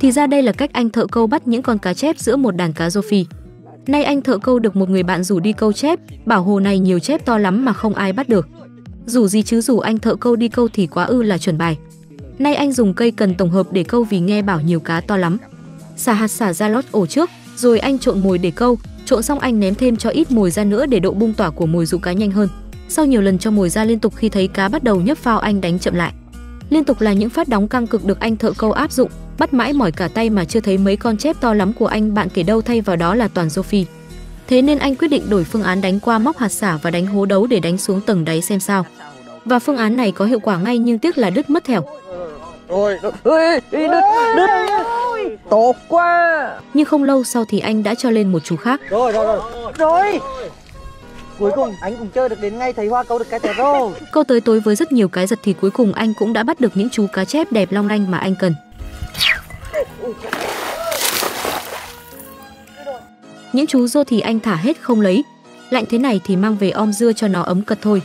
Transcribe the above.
Thì ra đây là cách anh thợ câu bắt những con cá chép giữa một đàn cá rô phi. Nay anh thợ câu được một người bạn rủ đi câu chép, bảo hồ này nhiều chép to lắm mà không ai bắt được. dù gì chứ dù anh thợ câu đi câu thì quá ư là chuẩn bài. Nay anh dùng cây cần tổng hợp để câu vì nghe bảo nhiều cá to lắm. Xả hạt xả ra lót ổ trước, rồi anh trộn mồi để câu, trộn xong anh ném thêm cho ít mồi ra nữa để độ bung tỏa của mồi dụ cá nhanh hơn. Sau nhiều lần cho mồi ra liên tục khi thấy cá bắt đầu nhấp phao anh đánh chậm lại. Liên tục là những phát đóng căng cực được anh thợ câu áp dụng, bắt mãi mỏi cả tay mà chưa thấy mấy con chép to lắm của anh bạn kể đâu thay vào đó là toàn Sophie. Thế nên anh quyết định đổi phương án đánh qua móc hạt xả và đánh hố đấu để đánh xuống tầng đáy xem sao. Và phương án này có hiệu quả ngay nhưng tiếc là đứt mất thẻo. Rồi, ơi, đứt, đứt. Tốt quá. Nhưng không lâu sau thì anh đã cho lên một chú khác. Rồi, rồi, rồi. Rồi. Cuối cùng anh cũng chơi được đến ngay thấy hoa câu được cái tè rồi. Câu tới tối với rất nhiều cái giật thì cuối cùng anh cũng đã bắt được những chú cá chép đẹp long lanh mà anh cần. Những chú rô thì anh thả hết không lấy. Lạnh thế này thì mang về om dưa cho nó ấm cật thôi.